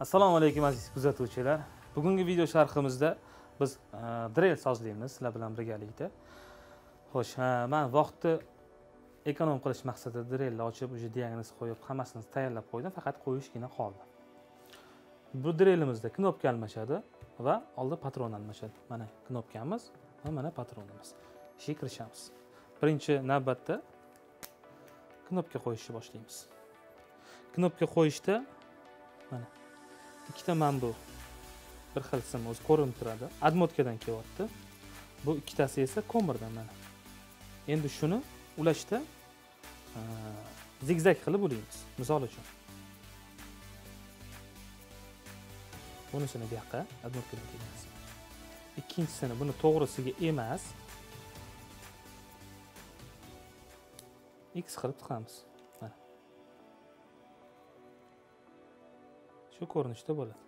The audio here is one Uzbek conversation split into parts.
assalomu alaykum aziz kuzatuvchilar. Bugungi video sharhimizda biz e, drel sozlaymiz sizlar bilan birgalikda. Xo'sh ha, man vaqtni ekonom qilish maqsadida drelni ochib уже diagnoz qo'yib hammasini tayyorlab qo'ydim faqat qo'yishgina qoldi bu drelimizda knopka almashadi va oldi patron almashadi. Mana knopkamiz va mana patronimiz. Ishga kirishamiz. Birinchi navbatda knopka qo'yishni boshlaymiz. Knopka qo'yishda mana ikkita manbu bir xil sim o'zi ko'rinib turadi admotkadan kelyapti. Bu ikkitasi esa ko'mirdan mana. Endi shuni ulashda e, zigzag qilib ulaymiz misol uchun. Bunisini bu yoqqa admotkadan kelgansi ikkinchisini buni to'g'risiga emas. X qilib tiqamiz. Shu ko'rinishda bo'ladi.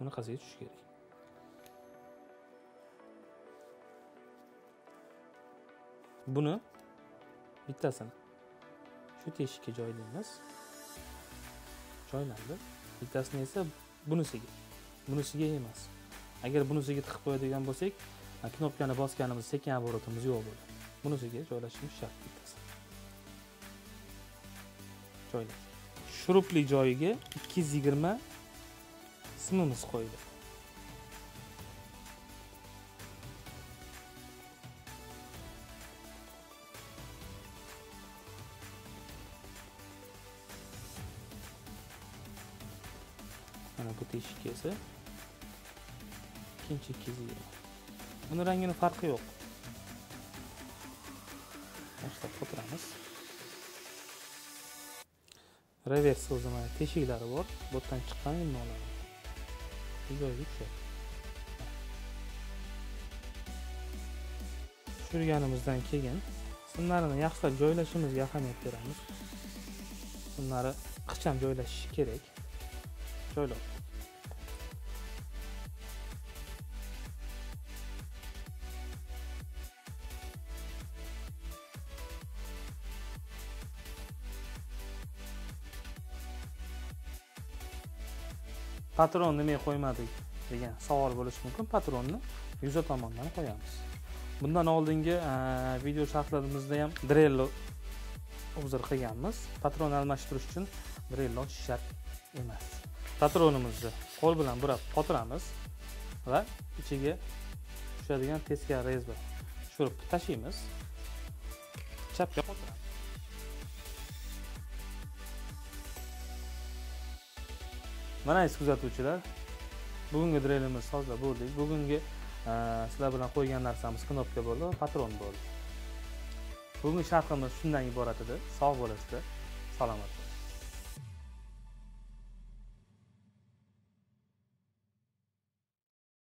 Bunaqasiga tushish kerak. Buni bittasini shu teshikka joylaymiz. Joylandi bittasini esa bunisiga bunisiga emas. Agar bunisiga tiqib qo'yadigan bo'lsak knopkani bosganimiz sekin оборотimiz yo'q bo'ladi. Bunisiga joylashimiz shart bittasi. Joyladik. Shurupli joyiga ikki yuz yigirma simimiz qo'yiladi mana bu teshikka esa ikkinchi ikki yuz yigirma buni rangini farqi yo'q boshlab qotiramiz revers o'zi mana teshiklari bor bu yerdan chiqqan endi olaman shu joyiga tushadi tushirganimizdan keyin simlarini yaxshilab joylashimizga ahamiyat beramiz simlari ixcham joylashishi kerak. Joylab patron nimaga qo'ymadik degan savol bo'lishi mumkin. Patronni yuza tomondan qo'yamiz. Bundan oldingi e, video sharhlarimizda ham drello obzor qilganmiz. Patron almashtirish uchun drello shart emas. Patronimizni qo'l bilan burab qotiramiz va ichiga tushadigan teskari rezba tushirib tashlaymiz chapga mana aziz kuzatuvchilar? Bugungi drelimiz hozir bo'ldik bugungi e, sizlar bilan qo'ygan narsamiz knopka bo'ldi va patron bo'ldi. Bugungi sharhimiz shundan iborat edi. Sog' bo'lasizlar. Salomat